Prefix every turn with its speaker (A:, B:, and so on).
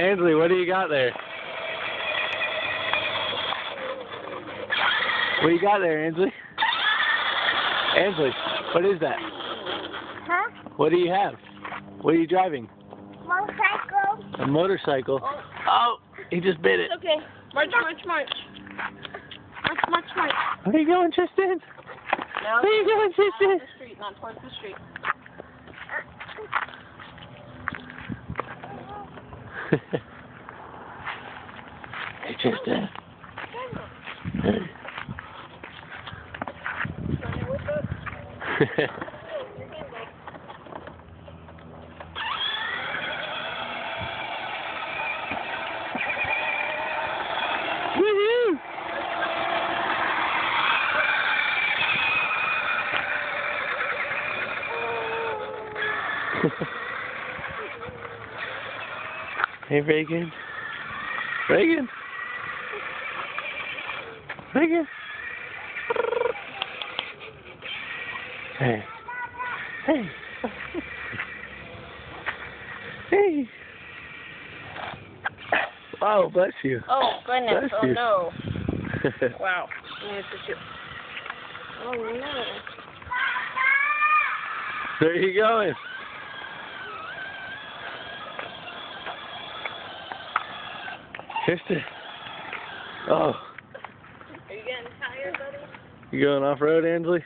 A: Ainsley, what do you got there? What do you got there, Ainsley? Ainsley, what is that?
B: Huh?
A: What do you have? What are you driving?
B: Motorcycle.
A: A motorcycle. Oh, oh he just bit it.
C: Okay. March, march, march. March, march, march.
A: Where are you going, Triston?
C: No.
A: Where are you going,
C: Out
A: Triston?
C: the street, not towards the street.
A: Hey, Triston. Woohoo! hey, Regan. Regan. Regan. Hey. Hey. hey. Oh, bless you.
C: Oh, goodness.
A: Bless
C: Oh,
A: you.
C: no. Wow. I'm going to put you. Oh, no.
A: Where are you going? Triston. Oh,
C: Are you getting tired, buddy?
A: you going off road, Ainsley?